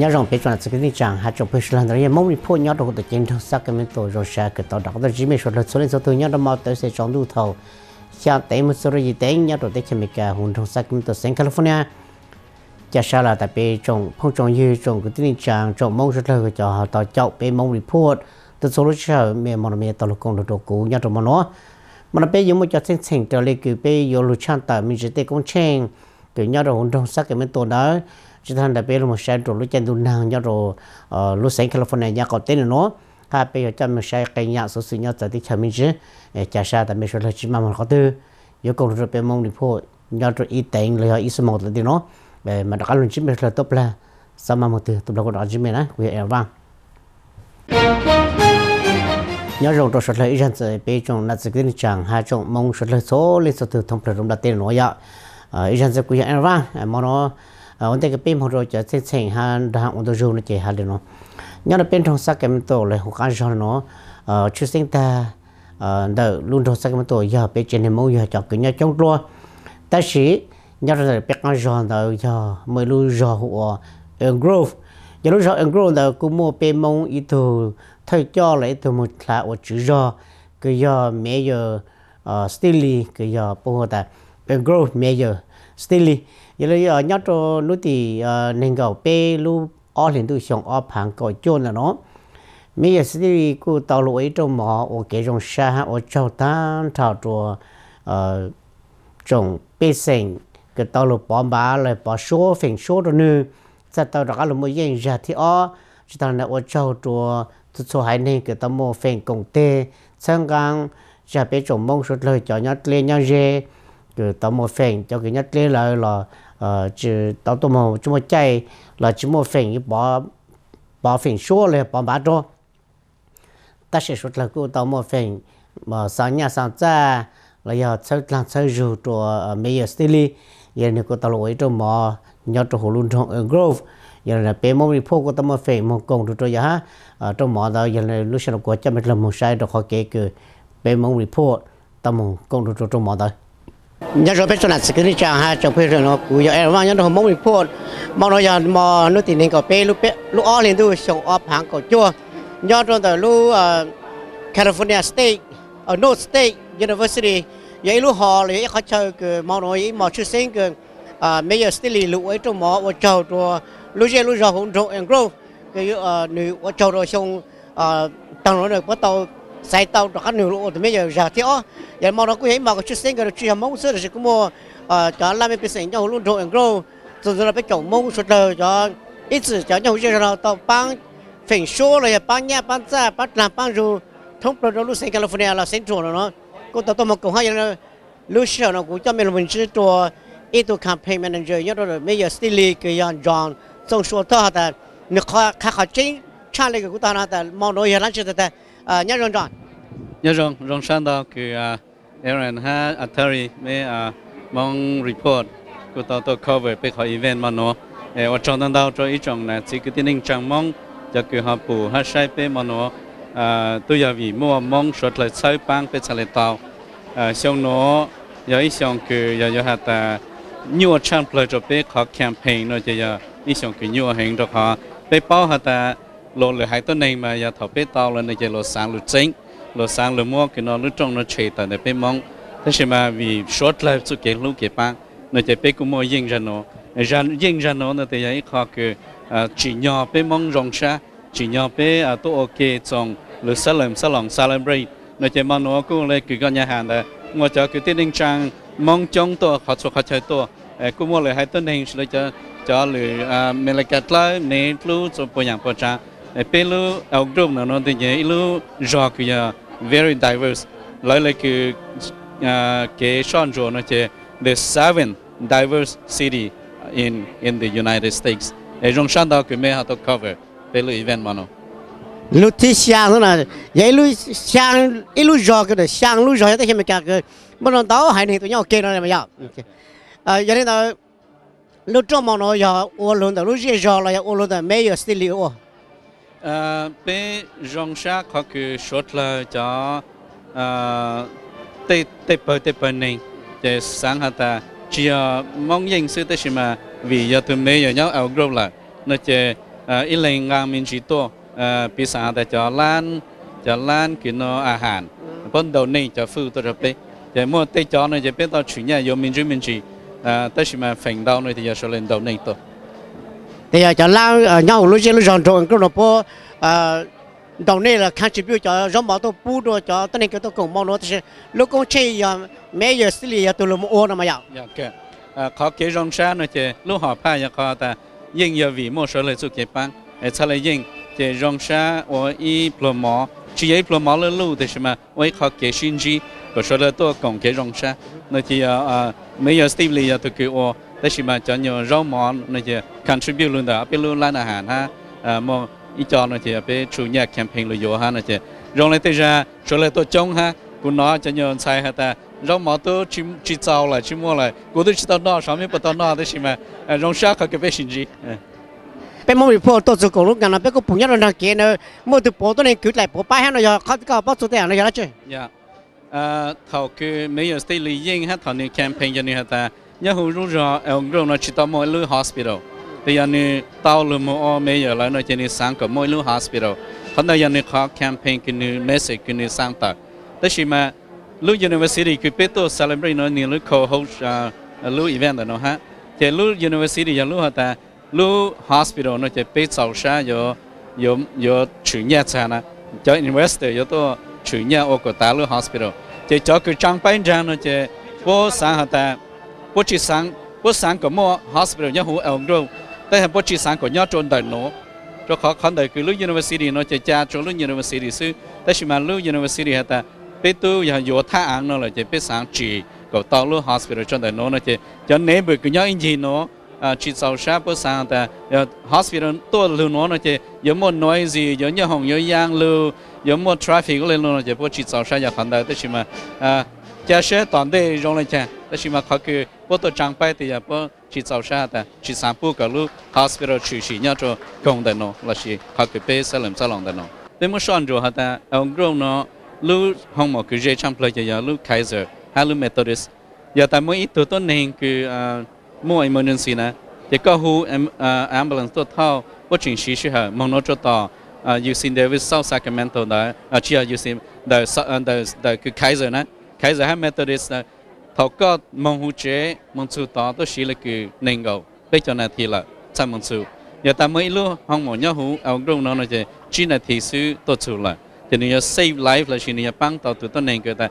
nhớ rằng bây giờ là cái tình trạng hai chục bây giờ là mong đi phô nhớ được cái chiến thắng sắc cái mình tổ rồi sẽ cái tàu đó cái gì mình số là số lên số tôi nhớ được mà tới sẽ chọn đủ thầu xa tới một số gì tới nhớ được tới khi mình cả hồn trong sắc cái mình tổ sen California chả sao là tại vì trong phong trong như trong cái tình trạng trong mong rất là cho họ tàu chậu bên mong report từ số lúc sau mình mà mình tàu lúc công được đồ cũ nhớ được mà nó mà nó bây giờ mới cho sen thành trở lại cái bây giờ lúc chăn tại mình chỉ tới công trình cái nhớ được hồn trong sắc cái mình tổ đó chúng ta đã biết một sai rồi ờ, lúc chân đun nàng nhớ rồi lúc sáng California nhà có tên nó. Ha, bây giờ chúng mình sai cái nhà số sự nhớ tới chờ mình chứ chả sao tại mình sẽ là chỉ mà mình có tư. Yêu cầu rồi bên mong đi phố nhớ rồi ít tiền là ít số một là nó về mà đã luôn chỉ mình là tốt là sao mà một từ tôi đâu có đó chỉ mình á quý em vang nhớ rồi tôi sẽ lấy ý sẽ bây giờ là sẽ kiện chẳng hai chồng mong sẽ lấy số lấy số từ thông thường chúng ta tiền nó vậy. Ý rằng sẽ quý em vang mà nó Ờ, ông ta cái pin hồi rồi cho thế thành han đã ông ta dùng nó ha hai nó. Nhớ là pin trong sắc cái mình tổ là hoặc ăn cho nó. Ờ, chú sinh ta ờ, đỡ đợi luôn trong sắc cái mình tổ giờ bên trên này mua giờ cho cái nhà trong rồi ta sĩ, nhớ là bây ăn cho đợi giờ mới luôn giờ hộ growth giờ lúc giờ growth là cũng mua pin mong ít thứ thay cho lại từ một là ở chữ giờ cái giờ mấy giờ Stilly cái giờ bao ta. Growth measure giờ still giờ là giờ nhớ cho nó thì nên gạo bê lu ở liền tôi xong ở hàng gọi chôn là nó. Mấy giờ sẽ cô tàu lội trong mỏ ở cái trong xa ở châu tan thảo cho ờ, trong bê sinh cái tàu lội bỏ bá lại bỏ số, phèn số rồi nữa sao tàu đó là một dạng ra thì ở chỉ tao là ở châu cho tôi số hai này cái tàu mua phèn công tê sang gang ra bê trong mong số lời cho nhát lên nhát dê cứ tao một phèn, cho cái nhất lý là là ờ chứ tao tao một chúng mua chạy là chúng mua phèn cái bỏ bỏ phèn số là bỏ bát rồi ta sẽ xuất là cô tao mua phèn mà sáng nhà sáng ra là giờ chơi làm chơi rượu cho mấy giờ silly giờ này cô tao lỗi cho mò nhớ cho hồ luôn trong grove. Giờ này bé mông đi phô của tao mua phèn mông công được rồi ha. Trong mỏ đó, giờ này lúc sau của cha mình làm một sai được họ kể cứ bé mông report tao mông công được cho trong mỏ đó nhớ rồi biết cho là sự kiện chẳng ha trong bây rồi nó cú giờ em mang nhớ rồi mong phun mong nói giờ mò nó thì nên có pe lúc pe lúc ó lên tôi sống ó hàng có chua. Nhớ rồi từ lúc ờ, California State ở North State University vậy lúc họ lấy khó chơi cái mong nói mò chưa sinh cái ờ, mấy giờ State lúc ấy trong mò ở châu rồi lúc giờ lúc giờ cũng rồi and grow. Cái nữ ở châu rồi xong tăng nó được bắt đầu sai tàu đó các nữ lỗ, thì bây giờ giờ thì ó. Giờ mà nó cũng thấy mà cái chút sinh cái chuyện mong là thì cũng mua ờ, cho làm cái sinh cho luôn rồi grow rồi rồi phải chọn mong sữa đời cho ít sự, cho nhau chơi nào tàu băng phỉnh số rồi băng nhà băng ra băng làm băng rồi thông rồi lúc sinh California là central rồi nó. Cô tàu tàu một cộng hai là lúc sau nó cũng cho mình mình chơi cho ít tu campaign manager nhớ rồi. Bây giờ still cái John John trong số thơ ta? Nó khó khó chính cha lại cái của ta? Là mong nói là chỉ ta? À nhớ rồi. Nhớ rồi rồi sáng đó cứ à, Aaron ha Atari mấy mong report của tao tôi cover về khỏi event mà nó. Ở trong đó đâu cho ý trong này chỉ cái tin chẳng mong, cho cứ họ bù ha sai về mà nó à, tôi giờ vì mua mong xuất lại sai bang về sai lại tao. À, xong nó, giờ ý xong cứ, giờ giờ hạt ta nhiều chance play cho về họ campaign nó giờ ý xong cứ nhiều hành đó họ. Bị bao hạt ta lộ lửa hai tuần này mà giờ thọ bê tàu là này giờ lô sáng lô chính lô sáng lộ mua cái nó lúc trong nó chạy tại để bê mong thế mà vì short life số kiện lúc cái bang, nó giờ bê cũng mua yên ra nó. Ra yên ra nó nó thì ấy khó cái à, chỉ nhỏ bê mong rong xa chỉ nhỏ bê à tôi ok trong lửa sáng làm sáng lòng celebrate nó giờ mà nó cũng lấy cái con nhà hàng đó ngoài cho cái tiết đình trang mong trong tôi họ số họ chơi tôi cũng mua lại hai tuần này rồi cho cho lửa mình lại cắt lại nên lúc cho bồi 养 bồi trang. E pelo our group nó nó tem nhớ ilu rock ya, very diverse. Lại lại cái cái chọn rồi nó chỉ the seven diverse city in in the United States. E trong sáng đó me ha to cover pelu event mà nó lúc thì sáng nữa là vậy lúc sáng ilu rock cái sáng lúc rock thì me ka cái mo nó dao hai này tụi nhau kêu nó mà ya. À giờ này là lúc trong mà nó ya ô luôn đó lúc gì rock là ô luôn đó mấy giờ still ô Ờ, bé rong sa có cái sốt là cho ờ, tê tê bờ tê bờ nè để sáng hạt ta? Chỉ ờ, mong nhìn sự tới mà vì giờ tụi mình giờ nhau ở grow là, nó chỉ ít lên ngang mình chỉ to bị sáng ta cho lan cho lan cái nó à hàn ban đầu nè cho phu tôi rồi bé để mua tê cho nó chỉ biết tao chủ nhà, giờ mình chỉ mình chỉ tới mà phèn đau này thì giờ sẽ lên đầu nè tôi thì à, cho lao à, nhau lúc chơi lúc rộn rộn cái nó po đầu này là kháng chỉ biểu cho giống bảo tôi bu đồ, cho tôi nên cái tôi cũng mong nó thì lúc con chơi à, giờ mấy giờ xử lý giờ tôi làm ô nó mà giàu dạ, khó kể rong xa nữa chứ. Lúc họ phải giờ khó ta nhưng giờ vì một số lời số kế bằng để trả lời nhưng thì rong xa ở y plomo chỉ y ấy mỏ là lưu thì mà ấy khó kế sinh gì có số lời tôi còn kế rong xa. Nữa à mấy giờ xử lý giờ tôi kêu แต่ชิมาจะอยู่ร้องมอนนะเจ้า contribute ลุงแต่ไปลุงร้านอาหารฮะมองอีจอนะเจ้าไปชูเนี่ยแคมเปญลุยโยฮะนะเจ้าร้องเลยแต่จะช่วยเลยตัวจงฮะกูน้อยจะอยู่ใช่ฮะแต่ร้องมอตัวชิมชิจาวเลยชิมัวเลยกูตัวชิตอนนอสามีปตอนนอแต่ชิมาร้องชาเขาเก็บไปชินจีเป็นมอริโพตัวสุกลุกกันนะเป็นกูปุ่นยันนักเกนเมื่อตัวโปตัวนี้คือไหลโปไปให้เราเขาก็บอกสุดแต่เราอยากจะเอ่อเขาคือไม่อยากสเตย์ลียิ่งฮะตอนนี้แคมเปญจะนี่ฮะแต่ nhớ hữu rú rồi ông rồi nó chỉ tao mỗi lưu hospital. Thì giờ này tao lưu mỗi mấy giờ lại nó chỉ này sáng cả mỗi lưu hospital. Hôm nay giờ này khó campaign, cái này message, cái này sáng ta thế thì mà lu university cứ biết tôi celebrate nó nhiều lu co-host à, à, lu event đó ha thì lu university giờ lu hả lu hospital nó chỉ biết sau sa giờ giờ yo chủ nhà cha na cho investor giờ tôi chủ nhà ở cái ta lu hospital. Thì cho cái trang bán ra nó chỉ vô sáng hả ta? bố chỉ sáng bố sáng của mua hospital nhớ hú ông đâu đây là bố chỉ sáng của nhớ trôn đời nó cho khó khăn đời cứ lúc university nó chơi cha cho lưu university sư. Tại chỉ mà lưu university hả ta? Bé tu và vô tha ăn nó là chơi bé sáng chỉ cậu tàu lưu hospital trôn đời nó nó chơi cho nên bởi cứ nhau anh gì nó à, chỉ sau sa bữa sáng ta à, hospital tôi lưu nó nó chơi giờ một nói gì giờ nhớ hồng nhớ giang lưu giờ một traffic lên nó chơi bữa chỉ sau sa giờ khăn đời tại chỉ mà à giả sử toàn đề rong lên chăng tức mà khó cái bữa tôi trang bài thì bữa chỉ sau sa ta chỉ sáng bữa cái lu hospital chỉ chỉ nhau cho công đại nó là chỉ khó cái bé sẽ làm sao làm đại nó đến một số rồi hả ta ông grong nó ลูห้องหมอคือเจชัมเพลย์จะลูไคเซอร์ฮาลูเมทอดิสอย่าแต่เมื่ออีตัวต้นเองคือมั่วอิมเมอร์เจนซีนะจะก็หูแอมบูเลนส์ตัวเท่าว่าจริงชีชื่อมองโนจต่ออยู่ซินเดวิสเซาซักเมนโ 开始还没得的是，透过蒙古节蒙古岛都是那个能够被叫那提了，才蒙古。giờ ta mới lúc không muốn nhớ hú ông rung nó nói chứ chỉ là thị sư tôi chủ là. Thì nếu save life là chỉ nếu băng tàu tụi tôi nên người ta.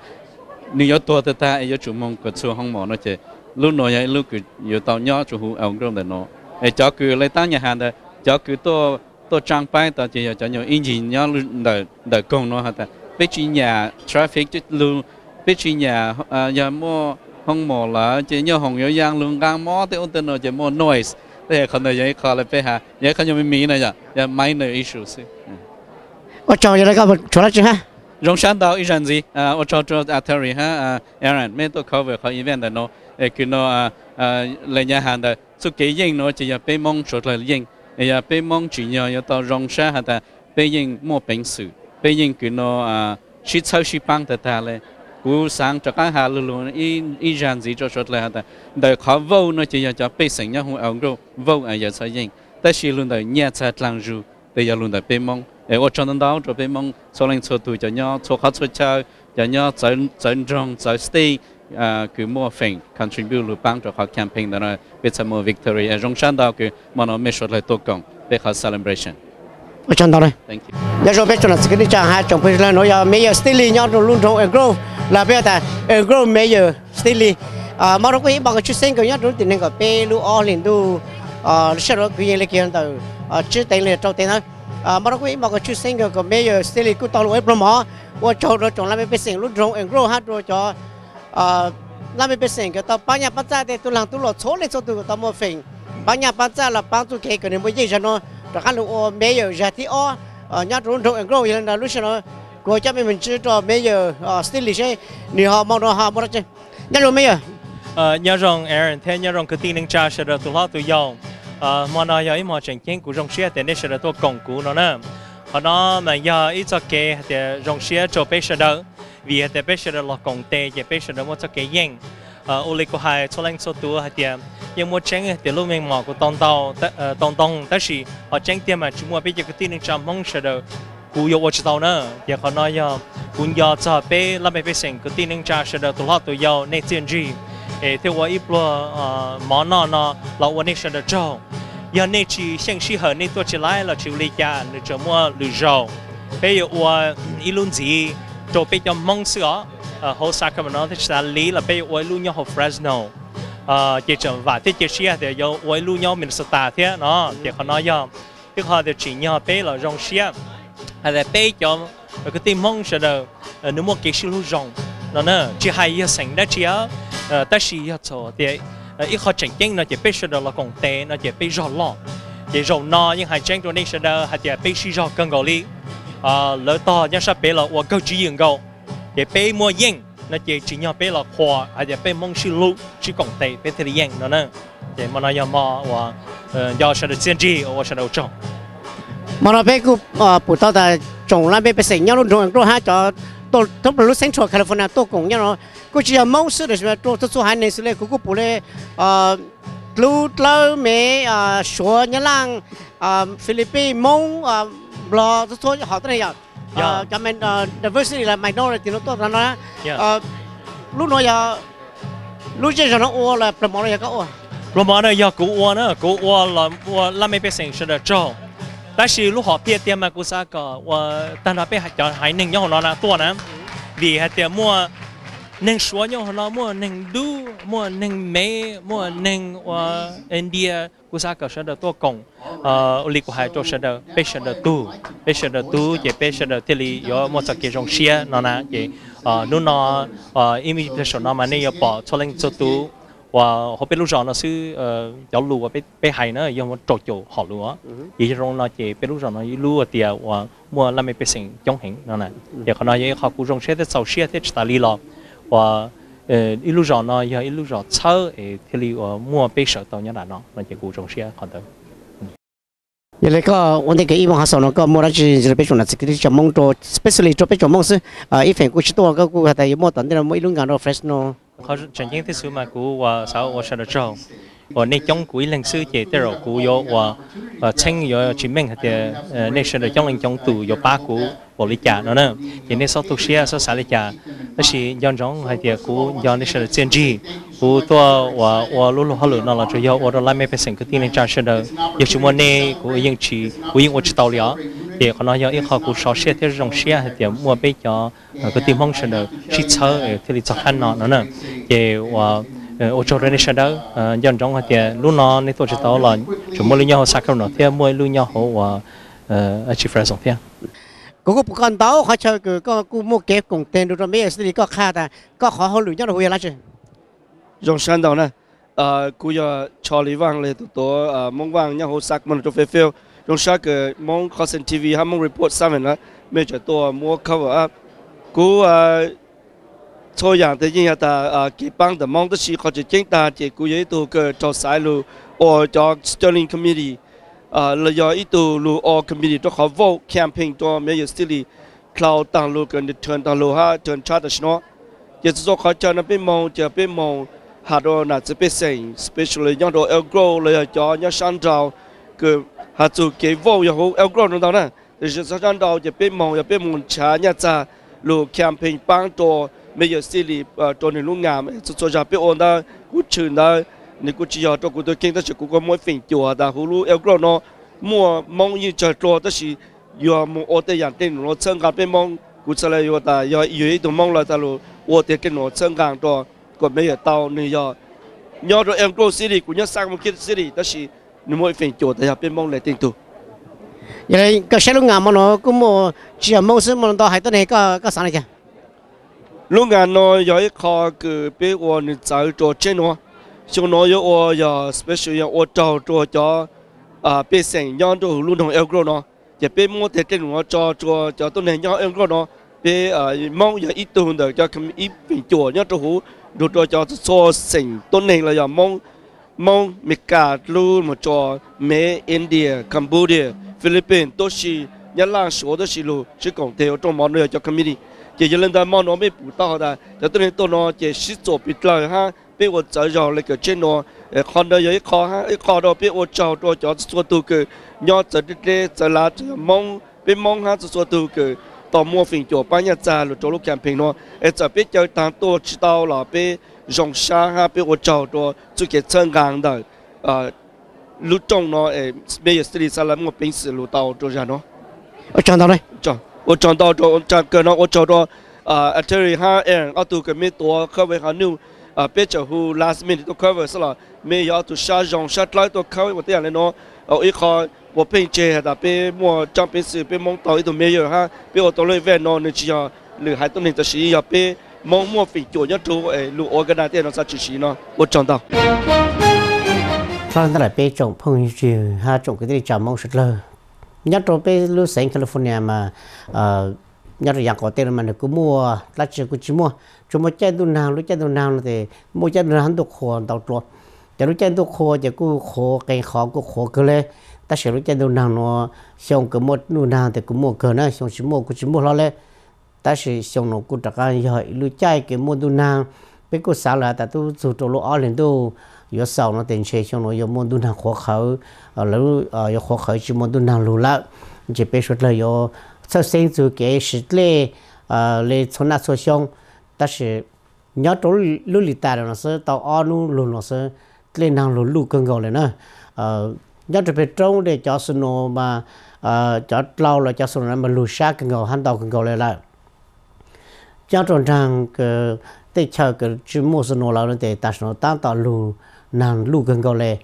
Nếu tôi tôi ta ấy chủ mong cái chủ không muốn nói chứ lúc nói ấy lúc cứ tàu nhớ chủ hú ông rung để nó ấy cứ lấy tăng nhà hàng đó cho cứ tôi tôi trang bài tao chỉ cho nhiều engine nhớ là đời đời công nó hả ta. Bây giờ traffic chứ luôn biết chi nhà nhà mua không mua là chỉ nhớ hồng yếu giang lương gang mỏ thì ông tên nó chỉ mua noise. Thế còn là vậy còn là phải ha vậy không như mình này giờ giờ minor issues ở chỗ giờ ừ. các bạn chỗ đó chứ ha? Rong sáng đó ý rằng gì? À ở chỗ chỗ à Terry ha. À, Aaron mấy tôi cover khỏi event này nó. Cái nó à à lấy nhà hàng đó. Số cái gì nó chỉ là bị mong chỗ là gì là bị mong chỉ nhờ yếu tao rong sáng ha ta bị gì mua bình sự, bị gì cái nó à chỉ sau chỉ bằng ta ta lên cú sáng cho các hà lù luôn, y y dàn gì cho sốt là ta đời khó vô nó chỉ là cho bê sinh nhau hùng ông rồi vô ở giờ sai dinh ta chỉ luôn đời nhà cha lang ru để giờ luôn đời bê mong để ở trong đó cho bê mong số lần số tuổi cho nhau số khó số chơi cho nhau dẫn dẫn trong dẫn stay à cứ mua phim, contribute lù bang cho họ campaign đó là biết sao mua victory ở trong sân đó cứ mà nó mới sốt lại tốt công để họ celebration ở trong đó đây. Thank you. Giờ rồi biết cho nó cái đi chẳng hai trong phải là nó giờ mấy giờ stay nhau luôn trong grow là bây giờ grow mấy giờ stili à mà nó có bằng cái chút sinh cái nhau rồi thì nên có pe lu all in du à sau đó cái gì lấy kia từ à chứ tiền là trâu tiền thôi. À mà nó có bằng cái chút sinh cái mấy giờ stili cứ tao lỗi problem mà và cho rồi chọn làm cái sinh luôn trong grow hát rồi cho à làm cái sinh cái tao bao nhà bắt ra để tôi làm tôi lo số lên số tôi tao mua phình. Bao nhà bắt ra là bao tôi cái cái này mới dễ cho nó rồi hắn lu mấy giờ ra thì o ở nhà trốn trốn grow hiện là lúc sau của cho mình chưa cho bây giờ ờ, still lịch sẽ nỉ họ mong đồ họ mong chứ. Nhân luôn bây giờ? Ờ, nhà rằng Aaron, thế nhà rằng cái tin năng cha sẽ được tu họ tu giàu mà nói giờ mà chẳng kiến của dòng xe thì nên sẽ được tu công cụ nó nè. Họ nó mà giờ ít cho kê thì dòng xe cho bây giờ đâu vì thì bây giờ là công tệ thì bây giờ nó cho kê yên ờ, ô lịch của hai, cho lên số tuổi thì, nhưng mà chẳng thì lúc mình mở của tông tàu tông tông tất sĩ họ chẳng tiền mà chúng mua bây giờ cái tin năng cha mong sẽ được cú yêu ở chỗ nữa giờ họ nói giờ cũng giờ cho bé làm bé sinh cái tin cha sẽ được tụi họ tụi nhau, nên tiền gì ê theo qua ít lo món nó nó là qua nên sẽ được cho giờ nên chỉ sinh sĩ hơn nên tôi chỉ lại là chịu lý gia nên cho mua lựa chọn bây giờ qua ít luôn gì cho bé cho mong sữa hồ Sacramento thì sẽ lý là bây giờ qua luôn nhau hồ Fresno chỉ chậm vài thế chỉ xia thì giờ qua luôn nhau Minnesota thế nó thì họ nói giờ cái họ thì chỉ nhau bé là rong xia hay là bé cho cái tim mong sẽ đâu ờ, nếu mà cái rộng, nó nè chỉ hay yêu sinh đã chỉ ờ, ta chỉ yêu cho thì ờ, ít khó chỉnh chính nó chỉ bé sẽ đâu là còn tệ, nó chỉ bé rõ lọ chỉ rõ nó nhưng hay chỉnh cho nên sẽ đâu hay chỉ bé chỉ rõ cần gọi lỡ to nhưng sao bé là câu chỉ dừng câu chỉ bé mua yên nó chỉ chỉ nhau bé là khoa hay chỉ bé mong sự chỉ còn tệ bé thì yên nó nè chỉ mà nó yêu mà và do sẽ được chiến trì và sẽ được chọn mà nó bé cứ phụ tao ta trồng lan bé bé sinh nhau luôn trồng rồi ha cho tôi tôi lúc sáng chùa California tôi cũng nhau nó cứ chỉ là mẫu sư để tôi tôi số hai này sư này cũng cũng phụ này lúc lâu à số nhà lang à Philippines mẫu à lo tôi số họ thế này rồi cho mình diversity là minority nó tốt là nó à lúc nói giờ lúc chơi nó ô là promoter có ô promoter giờ cũng ô nữa cũng ô là ô là mấy bé sinh sẽ được cho. 但是如何别点嘛古啥个我但那被还叫还能用了呢多呢，vì hay点么能说用了么能读么能美么能我 India 古啥个说的多讲，呃，里古还做说的被说的读，被说的读也被说的这里有么子这种些那呢也呃，侬呢呃，因为这说那嘛你要把 và họ biết lúc rồi nó sư ờ, giáo lù và bên bên hay nó do một trò chỗ họ lúa. Vì trong nó chỉ biết lúc rồi nó lúa tiệt và mua làm mấy bên sinh chống hình nó này để ừ. họ nói với họ cũng trong xe thế sau xe thế ta li lo và ờ, ít lúc rồi nó giờ ít lúc rồi sau thì li ờ, mua bên sở tao nhớ là nó. Nó chỉ cũng trong xe còn tới giờ ừ. lấy có vấn đề cái im họ sau nó có mua ra chỉ là bên chỗ là chỉ cái chỗ mong chỗ specially cho bên chỗ mong sư. Ít phải cũng chỉ tôi có cũng cái tại mua tận đây là mỗi lúc ngàn nó fresh nó khó chẳng những thế sự mà cú và sau và sau đó trâu và nên trong cuối lần sư chỉ tới rồi cũ yo và và tranh yo chứng minh thì nên sau đó trong lần trong tù yo ba cũ bỏ lý trả nó nữa thì nên sau tu sửa sau xả lý trả nó chỉ dọn dọn hay thì cũ dọn nên sau đó chiến gì cũ tôi và và lúc lúc họ lựa nó là cho yo và đó lại mấy phần cái tiền lên trả sau đó giờ chúng mình nên cũ yên chỉ cũ yên ở chỗ tàu thì có nói cho ít họ cũng sợ xe thế rồng xe thì mua bây cho ờ, cái tim hông sinh được chỉ chờ thì là chọn nó nữa nè. Thì ờ, ờ, ô tô lên xe đó dân trong họ thì lúc nó nên tôi chỉ tao là chúng mua lưu nhau sạc không nó thì mua lưu nhau họ và chỉ phải sống theo cũng có con tàu họ chơi cứ có cứ mua kẹp cùng tên được rồi mấy cái gì có khá ta có khó hơn lưu nhau hồi là chứ dòng sang đó nè. À cứ giờ cho lý vàng lên tổ tôi mong vàng nhau hồ sạc mình cho phê phêu 飛，用殺個蒙 Cosent TV 喺蒙 report 上面啦，咩就多冇 cover up，佢誒。错样的影响的呃，给帮的忙的是或者简单的，古也都个做赛路，或做 Sterling Committee，呃，了要一度路 All Committee 都好 vote campaign 都没有 still cloud 当路跟 turn 当路哈 turn chart 的什么，也是说好叫那边忙就边忙，下到那这边生，especially 要到 El Grow 了要叫要上照个 hà chủ kế vô yêu hữu eo gồm đó nè, thì sẽ sao chăn đầu giờ bên mong giờ bên muốn trả nhà cha lù campaign bang đồ bây giờ xử lý đồ này luôn ngàm cho cho giờ bên ổn đó cú chừng đó. Nếu cú chỉ giờ cho cú tôi kinh đó chỉ cú có mỗi phình chùa đã hữu lù eo gồm nó. Mua mong như chờ cho đó chỉ giờ muốn ổn để nhận tiền nó chân gặp bên mong cú sẽ lại giờ ta. Giờ dưới tụi mong là ta lù ổn để cái nó chân gang đó còn bây giờ tàu này giờ nhớ rồi em cô xử lý cú nhớ sang một cái xử lý đó chỉ nếu mỗi phèn chùa thì học bên mong lại tiền tu vậy các xe lúc ngàn mà nó cũng một chỉ là mong sớm mà nó hay tới này có có sẵn này chưa lúc ngàn nó có khó cứ biết qua nên cháu cho trên nó. Chúng nó có ô giờ special ô trâu cho cho à biết sành nhau cho luôn đồng yêu nó. Chỉ biết mua thế trên nó cho cho cho tôi này nhau yêu nó. Biết à mong giờ ít tuần được cho cái ít phèn chùa nhau cho hú đồ cho cho so sành tôi này là giờ mong มองมิกาลูมจอเมอินเดียกัมพูเดีฟิลิปปินส์ตัวชียันล่างสดวดชิลูชื่อกองเทียวจงมองเรือจะคมินีเจยันเล่นได้มอนอไม่ปูต่อได้แต่ตัวนี้ตัวนอเจชิโจปิดเลยฮะพี่ว่าจะยอเลยเกิดเช่นนอคอนเดียคอฮะไอ้คอดอพี่ว่าจะตัวจอส่วนตัวกิดยอดจะเดจะลาจะมองเป็นมองฮะส่วนตัวกิดต่อมัวฝิ่งจัวปัญญาจาหรือโจลูกแคมเพงนอไอจะเปี้เจอตางตัวชิดเอาหล่อพี่ dòng xa ha bị ô chào đó chú kia chân gang đó ờ lúc trong nó em bây giờ xử lý sao làm một bình sử lúc tàu cho ra nó ở trong đó đây chọn ở chọn tàu cho ông chàng cơ nó ô chào đó ờ ở đây ha em ở tụ cái mấy tổ khơi với hà nu ờ bây giờ who last minute to với sao là mấy giờ tụ xa dòng xa lại to với một tiếng này nó ở ít khó bộ bên chế là bên mua trong bên sự bên mong tàu ít tụ mấy giờ ha bên ô tàu lấy về nó nên chỉ là lửa hai tuần này ta chỉ là bên mong mua phí chủ nhất chú ấy lũ organize tiền nó sao chỉ xí nó một trong tao phong ta là bê trồng phong trừ ha trồng cái gì chào mong sụt lơ. Nhất rồi bê lũ sinh California mà ờ, nhất là giặc có tiền mà nó cứ mua lá chè cứ chỉ mua. Chúng mua chè đồ nào, lũ chè đồ nào thì mua chè đồ nào đồ khô đầu chuột chỉ lũ chè đồ khô chỉ cứ khô cái khó cứ khô cứ lên. Ta sẽ lũ chè đồ nào nó, xong cứ mua đồ nào thì cứ mua cờ nữa, xong chỉ mua, cứ chỉ mua lo lên ta sẽ xong nó cũng trả hỏi lưu chạy cái môn tu năng bây giờ sao là ta tu chủ trò lỗ ở lên tu. Yo sau nó tiền xe xong nó yo môn tu năng khó khẩu lỡ yo khó khẩu chỉ môn tu năng lù lợ chỉ biết giờ là yo sau sinh chủ cái sự lệ lệ chốn nào số xong ta sẽ nhớ chỗ lưu lì ta nó sẽ tàu ở nu lù nó sẽ lên năng lù lù cơn gò lên nữa nhớ trở về trong để cho sinh nó mà cho lâu là cho sinh nó mà lù sát cơn gò hắn tàu cơn gò lại lại cho tròn rằng cái để cái chữ mua sự nô là để ta sự tăng tạo lũ nàng lũ cơn gầu lên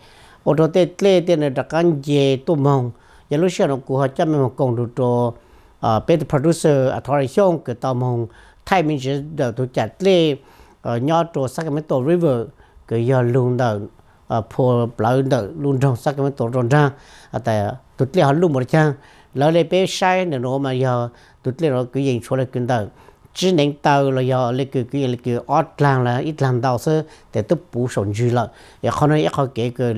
ở để để này đặc ăn dê tôm mông giờ lúc xưa nó cũng họ chăm mình công được cho ờ bên producer à cái tàu mong, thay mình chỉ đầu tôi chặt lê ờ nhớ Sacramento River cái giờ luôn đó à phô lão đó luôn trong sắc cái tổ tròn ra à tại tụt liền hắn luôn một trang lão lấy sai nữa mà giờ tụt liền nó cứ yên số lại kinh đó chỉ nên tàu là giờ lấy cái cái lấy cái ót lang là ít làm tàu sơ để tôi bổ sung dư là ya không nói họ cái cái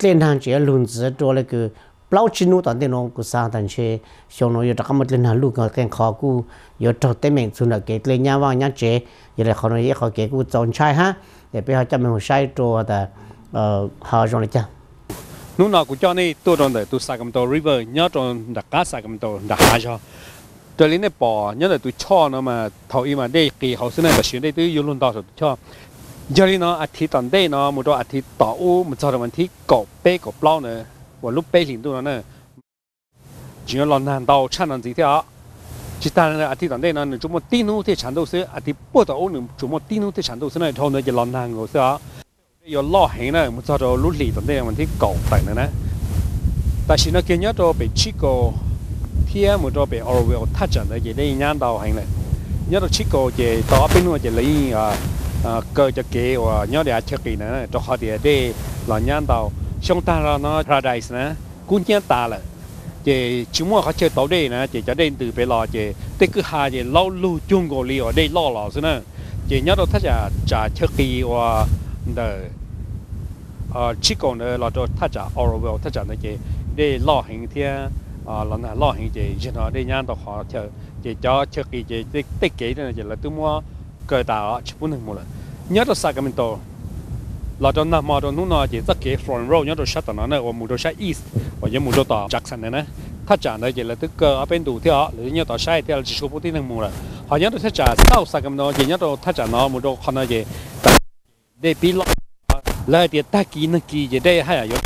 lên hàng chỉ luôn giữa cho lấy cái bao chín nút tận nó cũng sang tận chế xong nó giờ tất cả một lên hàng luôn cái cái khó cú giờ trâu tên mình xuống là cái lên nhà vàng nhà chế giờ là không nói họ cái cú chọn trai ha để bây giờ cho mình sai cho là ờ họ rồi chứ lúc nào cũng cho nên tôi trong để tôi sai cầm tàu River nhớ trong đặt cá sai cầm tàu đặt hai cho tôi lên đây bỏ nhớ là tôi cho nó mà thầu ý mà đây kỳ hậu sinh này là xuyên đây tôi yêu luôn đó rồi cho giờ đi nó ati tận đây nó một đôi ati tỏ u một giờ mình thi cổ bê cổ bao nữa và lúc bê liền tôi nó nữa chỉ là lần hàng đầu chăn làm gì thế ạ chỉ ta là ati tận đây nó chúng một tin nu thì chẳng đâu sẽ ati bữa đầu nữa chúng một tin nu thì chẳng đâu sẽ này thôi nữa chỉ lần hàng rồi sao 有老黑呢，我找着路里头的问题搞等的呢。但是呢，今年都被七个 here một trò bé or will touch on đấy đây nhãn đầu hành này nhớ là chiếc có cái đó bên ngoài cái lấy à cơ cho kế và nhớ để cho kỳ nữa, cho họ để để là nhãn đầu xong ta là nó paradise nữa cũng nhãn ta là cái chúng mua họ chơi tàu đây nữa cái cho đến từ bé lo cái tới cứ hai cái lâu lưu chung gọi li ở đây lo lo thế nữa. Cái nhớ đâu thắt chặt trả cho kỳ và ờ à, chỉ còn là cho thắt chặt or will thắt chặt này cái để lo hình thiên à là là lo hình gì cho nó đi nhăn tao họ chờ. Chỉ cho chơi cái chỉ tích tích kỹ nên chỉ là tôi mua cơ tạo chỉ muốn được một lần. Nhớ được Sacramento. Là cho nằm mà cho nó nó chỉ tất kỹ front row nhớ được sát nó này và một đôi sát east và nhớ một đôi tàu Jackson này nè. Thắt trả này chỉ là tức cơ ở bên đủ theo rồi nhớ tàu sai theo chỉ số bút tin được một lần. Họ nhớ được thắt trả South Sacramento chỉ nhớ được thắt trả nó một đôi con này gì để bị lo lại thì ta kỹ nó kỹ gì đây hay là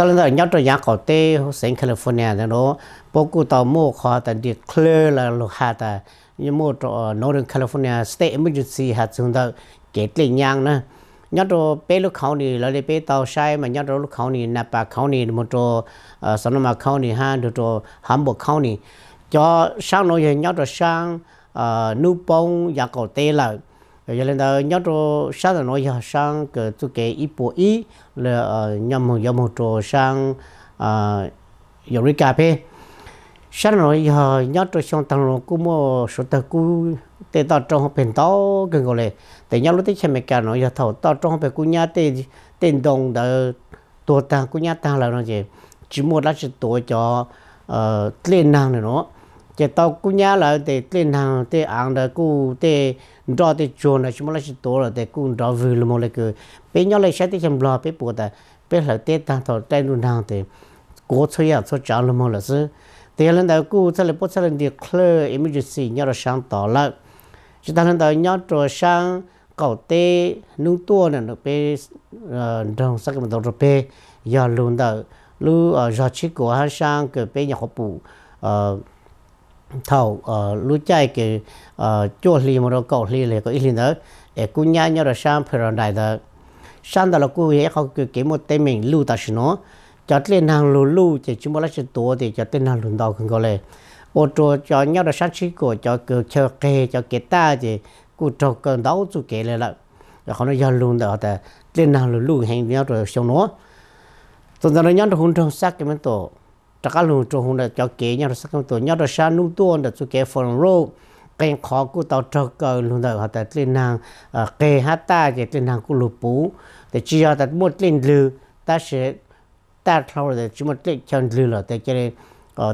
lo tao lên đó nhớ cho nhà có tê sinh California đó nó bố cụ tao mua khoa tại đi clear là lúc hạ ta như mua cho Northern California, State Emergency hạt chúng ta kể lên nhang nữa nhớ cho bé lúc khâu này là để bé tàu sai mà nhớ cho lúc khâu này nạp Napa khâu này một chỗ uh, cho Sonoma khâu này ha được hàm bộ khâu này cho sang nói nhớ cho sang nu bông nhà có tê là giờ lên đó nhớ cho sáng là nói giờ sang cái tu cái ít bộ ít là ờ, nhầm một nhầm một chỗ sang giờ đi cà phê. Sáng nói giờ nhớ cho sang tăng nó cũng mua số tờ cũng tê tao trong học bên tao cái gọi là để nhớ lúc tới xem mấy cái nói giờ thầu tao trong học bên cũng nhớ tê tên đồng đỡ tổ ta cũng nhớ ta là nó gì? Chỉ mua lá chỉ tổ cho ờ, lên năng này nó. Chỉ tao cú nhá là để lên hàng để ăn đó cú để draw the jona chimala shi dora de ku draw vil mo le ke pe nya le shati chem bla pe po da pe la te ta to tai nu na te. Go cho ya cho cha lo mo la se te lan da ku cha le po cha le de clear emergency nya ra shang ta la. Chi ta lan da nya to shang kau te nu to na no pe uh, dong sa ke do pe ya lu da lu uh, ja chi ko ha shang ke pe nya ho pu uh, thầu ờ, thầu lũ chạy cái ờ, chỗ li mà nó cầu li này có ít nữa. Để cú nhá nhau là sang phải rồi đại đó sang đó là cú ấy học cái cái một tên mình lưu ta xin nó. Cho lên hàng lưu lưu thì chúng ta sẽ tổ thì cho tên hàng lưu đầu không có lẽ ô tô cho nhau là sáng chỉ của cho cái cho cái cho cái ta thì cú trâu cơn đấu chú kể lại là họ nói giao luôn đó ta lên hàng lưu lưu hàng nhau rồi xong nó. Tôi nói nhau là không trong sát cái mình tổ. taka lung chung hung da kyo ke nyar sakam to nyar da sha nung tu on da tsu ke fon ro ken kho ku tao chok ka lung da hata tlin nang ke hata ke tlin nang ku lu pu de chi ya da mo tlin lu ta she ta thao de chi mo tlin chan lu la de ke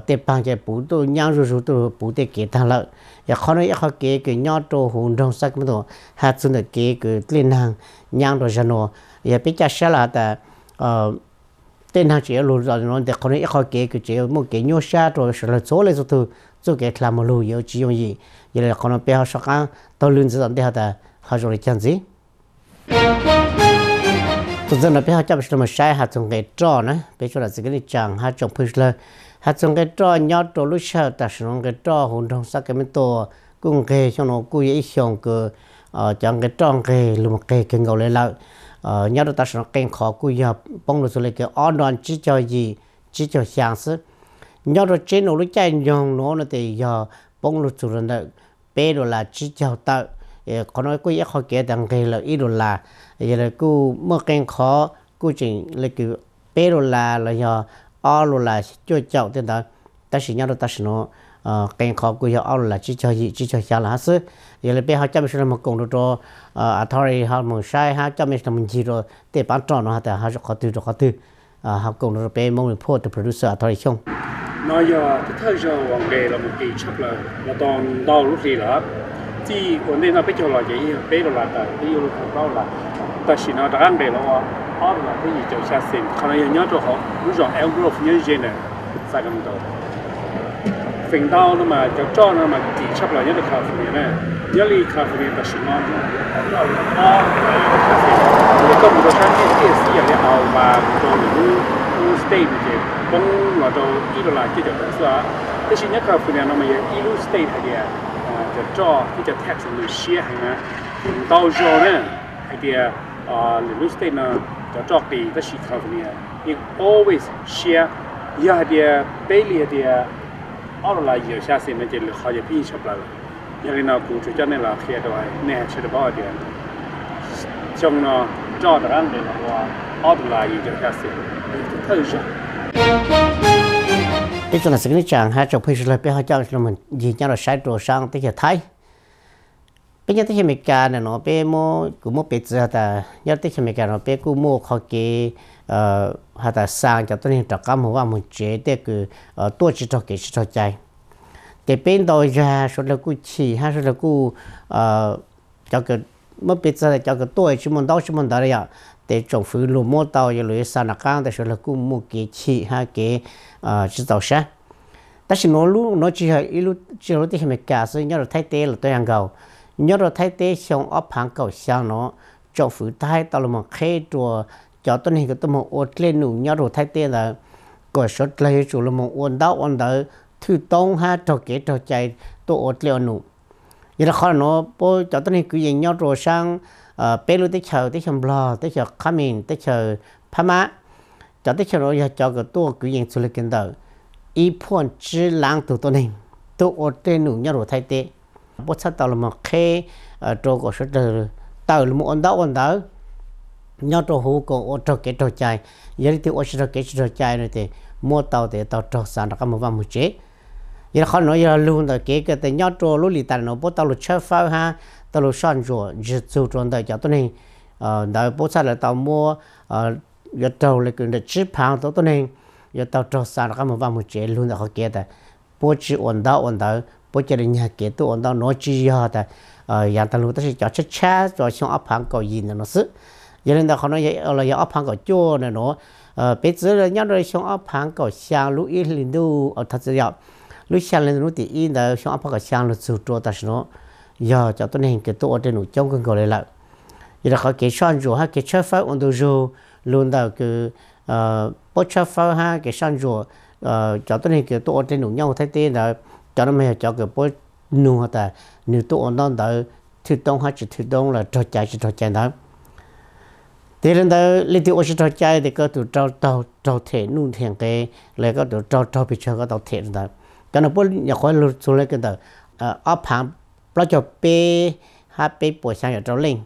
te pang ke pu tu nyang ru ru tu pu te ke ta la ya kho no ya kho ke ke nyar to hung dong sakam to ha tsu na ke ke tlin nang nyang do jano ya pe cha sha la ta ten nang che lu za no de ko ne kho ke ke che mo ke nyo sha to sho le zo le zo tu zo ke tla mo lu yo ji yong yi ye le ko no pe ha sha ka to lun zan de ha da ha jo le chan zi to zan na pe ha cha shi mo sha ha zong ge zho ne pe cho la zi ge ni chang ha zong pu shi le ha zong ge zho nyo to lu sha ta shi ge zho hun dong sa ke mi to cung ge cho no ku ye xiong ge chang ge zong ge lu mo ge ge ngo le la ờ nhớ được ta sẽ kén khó cú giờ bông được rồi cái an toàn chỉ cho gì? Chỉ cho sáng sức nhớ được trên nó lúc chạy nhông nó là thì giờ bông được rồi đó bé rồi là chỉ cho ta. Ờ, có nói cú ít khó kể đằng cái là ít rồi là, giờ là cú mất kén khó cú chỉ là cái bé rồi là là giờ an rồi là cho cháu thế đó ta sẽ nhớ được ta sẽ nó Ờ, cái khó của họ an là chỉ cho gì, chỉ cho sáng là hết sức. Giờ là bé họ chăm sóc một công đồ ờ, à thôi, họ muốn sai, họ chăm sóc mình chỉ rồi. Để bán tròn nó thì họ khó từ khó từ à ờ, họ công đồ bé mong mình phụ từ producer, thôi không? Nói giờ, cái thời giờ hoàng nghề là một kỳ chắc là là toàn đau lúc gì là chỉ còn đề là bây giờ là gì bé là là cái yêu lúc đó là, ta chỉ nói rằng để là họ là cái gì cho xa xin. Còn năng nhớ cho họ lúc rồi em growth như thế này sai cái đó phình đau nó mà cho cho nó mà kỳ chấp là nhất là khả năng này nhớ li khả năng ta chỉ nói à cái công việc sáng nay cái gì là ao và cho những state thì cũng là cho ít là cái chỗ đó thế thì nhất khả năng nó mà ít state hay là cho cho cái chỗ tax người share hay là đau cho nè hay là à little state nó cho cho kỳ ta chỉ khả năng you always share ya dia daily dia all là nhiều xa xí mình chỉ là khó bị chụp lại nhưng mà cũng chủ cho nên là khi đó nè chỉ được bao tiền trong nó cho được ăn để là all là nhiều xa xí thật sự cái chỗ là sự cái chẳng hai chục phút là bây giờ cho là mình gì nhau là sai đồ sang tới giờ thấy bây giờ tới mình cả này nó bây mua cũng mua bít giờ ta giờ tới mình cả nó bây cũng mua khó cái ờ hà ta sang cho tôi nên trọc cam hoa chế để cứ ờ tôi chỉ cho cái chỉ cho chạy để bên đó ra số là cú chỉ hay số là cú ờ cho cái mất biết giờ cho cái tuổi chỉ muốn đâu chỉ muốn đó đấy để trồng phụ lúa mua tàu rồi lấy sang là cang để số là cú mua cái chỉ hay cái ờ chỉ tàu sa ta chỉ nói lúc nói chỉ hay lúc chỉ lúc thì mình cả số nhớ là thay thế là tôi ăn gạo nhớ là thay thế xong ấp hàng cầu sang nó trồng phụ thay tao là một khe chùa cho tôi này cái tôi một ôn lên nụ nhớ rồi thay tiền là có số lấy chủ là một ôn đau ôn đỡ thứ tông ha cho kế cho chạy tôi ôn lên nụ giờ là khó nó bố cho tôi này cứ gì nhớ rồi sang bé lưu tới chờ tới chờ lo tới chờ coming tới chờ phá cho tới chờ rồi giờ cho cái tôi cứ gì xử lý kiến đầu ý phun chỉ lang từ tôi này tôi ôn lên nụ nhớ rồi thay tiền bố sát tao là một khe cho có số tao là một ôn đau ôn đỡ nhau cho hồ có ô cho kế trò chai giờ thì ô cho kế trò chai này thì mua tàu thì tàu trò sản nó có một vài một chế giờ khó nói giờ luôn rồi kế cái thì nhau cho lúc lì tàn nó bố tàu lúc chơi phao ha tàu lúc sản rồi dự trù trong đời cho tôi này ờ đời bố sao là tàu mua ờ giờ tàu là cái chip hàng tàu tôi này giờ tàu trò sản nó có một vài một chế luôn rồi họ kế ta bố chỉ ổn đạo ổn đạo bố chỉ là nhà kế tôi ổn đạo nói chi giờ ta ờ nhà ta lúc đó cho chết cha rồi xong áp hàng cầu gì nữa nó sức giờ nên ta họ nói ờ, là giờ ấp hàng cầu chua này nó ờ bây giờ là nhau rồi xong ấp hàng cầu sang lúc ít lên đâu ở ờ, thật sự lúc sang lên lúc thì in là xong ấp hàng cầu sang lúc sụt trôi ta nó giờ cho tôi nên cái tôi ở trên núi trong cái gọi lại giờ là họ kể sang rồi ha, kể chơi phải ổn đồ rồi luôn đó cái ờ bố chơi phải ha, kể sang rồi ờ cho tôi nên cái tôi ở trên núi nhau thấy tên là cho nó mới cho cái bố nu ta. Nếu tôi ở đó đó thứ đông ha, chỉ thì đông là trò chạy, chỉ trò chạy đó thế nên đó lý tiêu chỉ cho chạy thì có tụ trâu trâu trâu thể nung thiền cái, lại có tụ trâu trâu bị cho có tàu thể đó cái nó bốn nhà khói lụt xuống lấy cái đó ờ, áp hàng bao cho bê, ha bê bồi sang ở trâu linh.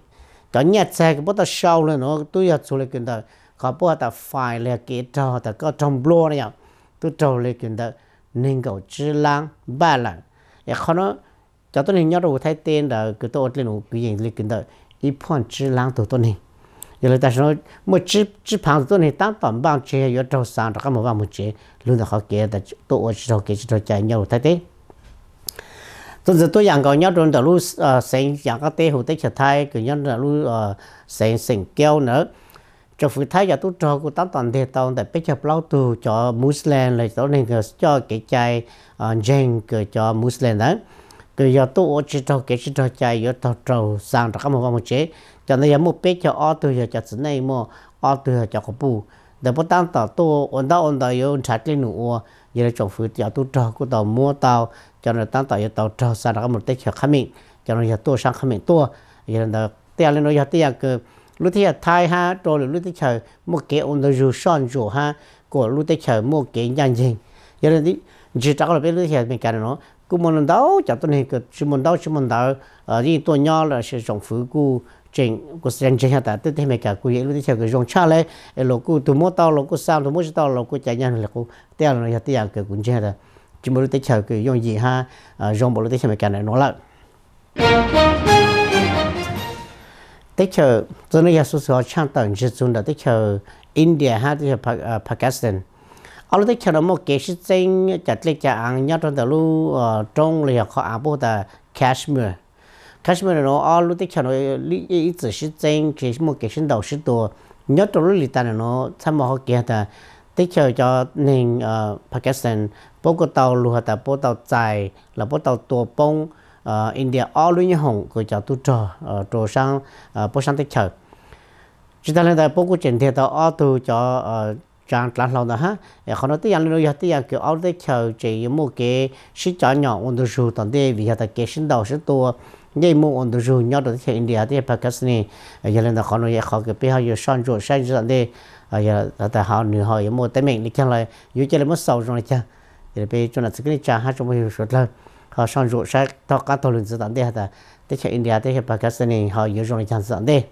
Cho nhà xe cái bố ta sau lên nó tôi giờ xuống lấy cái đó có bố ta phải là cái trâu ta có trong blo này à. tôi trâu lấy cái đó nên cầu chữ lang ba lần. Dạ, ya khó nó, cho tôi nhớ đồ thay tên là cái tôi lên một cái gì lên cái đó ít phần chữ lang tổ tôi này giờ là ta nói một này chế trong sáng chế luôn là tôi cái tôi giờ tôi là lúc sinh dạng cái hồ tế trở thay cái nhớ là lúc sinh sinh keo nữa cho phụ thái giờ tôi cho cô tám tuần thì tao tại bây giờ lâu từ cho Muslim là tôi nên cho cái chai Jane cái cho Muslim đó cái giờ tôi chỉ cho cái chỉ cho chai giờ tao trâu sang được một một chế cho nên em một bé cho ở từ giờ cho chính này mà ở từ giờ cho có bù để bắt tăng tao tôi ổn đó ổn đó yêu chặt lên nữa giờ là chồng phụ giờ tu cho của tàu mua tàu cho nên tăng tao giờ tàu trâu sang được một tết cho khám mình cho nên giờ tu sang khám mình tu giờ là tiền lên nó giờ tiền cái lúc thì thay ha rồi lúc thì chờ một cái ổn đó rồi son rồi ha của lúc thì chờ một cái nhân dân giờ là đi chỉ chắc là biết lúc thì mình cái nó cũng muốn đâu cho tôi này cái chỉ muốn đâu chỉ muốn đâu ở đi tôi nhỏ là sẽ chồng phủ của trình của dân dân hiện tại tôi thấy mình cả cụ lúc thì chờ cái dùng cha lấy e lô cụ tôi mua tao, lô cụ sao tôi mua tao, lô cụ chạy nhanh là cụ tiêu là hiện tại cái cũng chưa là chỉ muốn lúc thì chờ cái dùng gì ha à, dùng bộ lúc thì mấy mình cái này nó lại tích chờ, tôi giờ số số trang tầng chỉ dùng là tích chờ India ha tích chờ à, Pakistan. Ở lúc tích chờ nó một cái sự chính chặt lấy chặt ăn nhớ ờ, trong đầu lu trong là họ ăn bộ là Kashmir. Kashmir nó lúc nó cái nó cho nên Pakistan trang lâu đó ha họ nói tới anh nói tới anh kiểu all tích chờ chỉ một cái sự nhỏ nhỏ ổn được rồi tận đây vì ta cái sinh đầu sẽ tua như một ổn được rồi nhau được thì India thì Pakistan giờ lên đó họ nói họ cái bây giờ sang rồi sang rồi đây giờ ta họ nữa họ một tay mình đi chăng lại dù cho là mất sầu rồi chăng? Giờ bây giờ là cái trang hát trong một số lần họ sang ruột sẽ to cá to lớn dự đây ta? Thế cho India thế Pakistan họ yếu rồi chăng rồi đây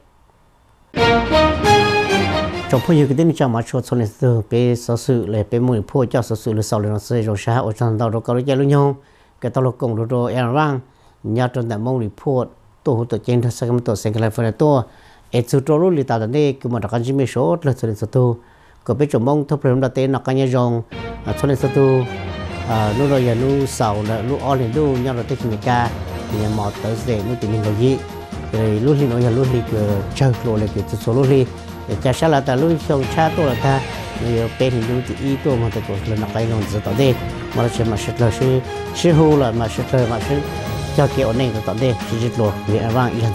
trong phương cái tên cho mà cho số lượng từ bé số sự là bé mùi phố cho số sự là sau lần sẽ rồi sẽ ở trong đó rồi có cái luôn nhau. Cái tàu tao cùng rồi rồi, em vang nhà trong tại mông report tổ hỗ trợ trên thằng cái tổ sinh cái phần tổ et trâu trôi lùi tạo đây cứ mà đặc biệt số là số lượng số tu có biết chỗ mông thấp hơn là tên nó cái nhà rong số lượng số tu lúc rồi giờ lúc sầu là lúc ở lên lúc nhau là tới khi ca thì mò tới để lúc tình hình cái gì rồi lúc thì nói giờ lúc thì cứ chơi rồi là cái số lúc thì cha sao là ta lúc xong cha tôi là ta rồi bên thì lúc thì ý tôi mà tôi là nó cái nó dự tao đây mà là chuyện mà sẽ là sự sự hô là mà sẽ là mà sẽ cho kiểu này tao đây chỉ chỉ lo vì vang ý hẳn